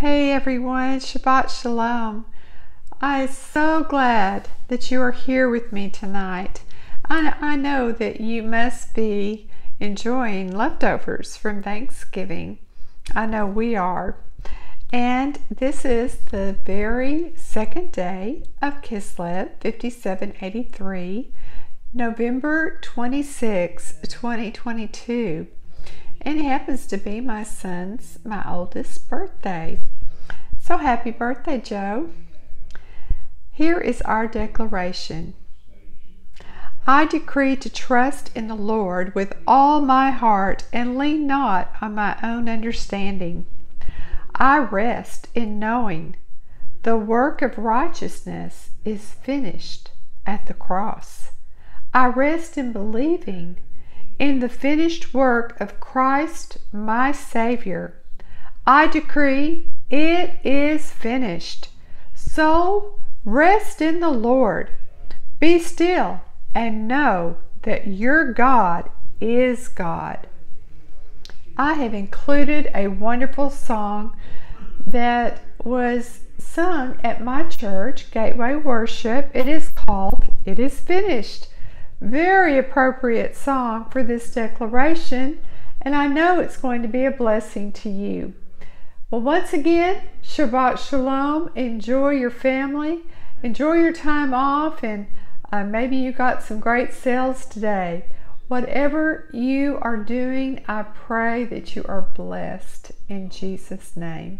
Hey everyone, Shabbat Shalom. I'm so glad that you are here with me tonight. I, I know that you must be enjoying leftovers from Thanksgiving. I know we are. And this is the very second day of Kislev 5783, November 26, 2022 and it happens to be my son's, my oldest birthday. So happy birthday, Joe. Here is our declaration. I decree to trust in the Lord with all my heart and lean not on my own understanding. I rest in knowing the work of righteousness is finished at the cross. I rest in believing in the finished work of Christ my Savior. I decree it is finished. So rest in the Lord. Be still and know that your God is God. I have included a wonderful song that was sung at my church, Gateway Worship. It is called It Is Finished. Very appropriate song for this declaration, and I know it's going to be a blessing to you. Well, once again, Shabbat Shalom. Enjoy your family, enjoy your time off, and uh, maybe you got some great sales today. Whatever you are doing, I pray that you are blessed in Jesus' name.